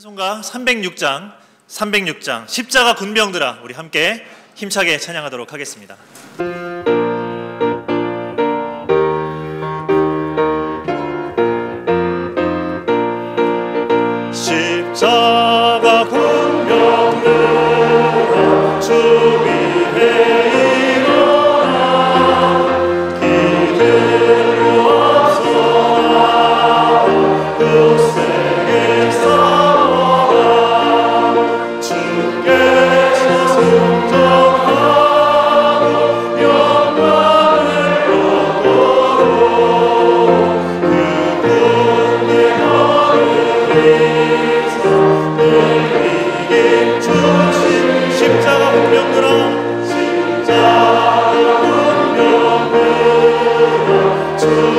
찬송가 306장, 306장 십자가 군병들아 우리 함께 힘차게 찬양하도록 하겠습니다. 십자가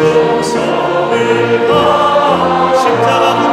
그 소서을 십자가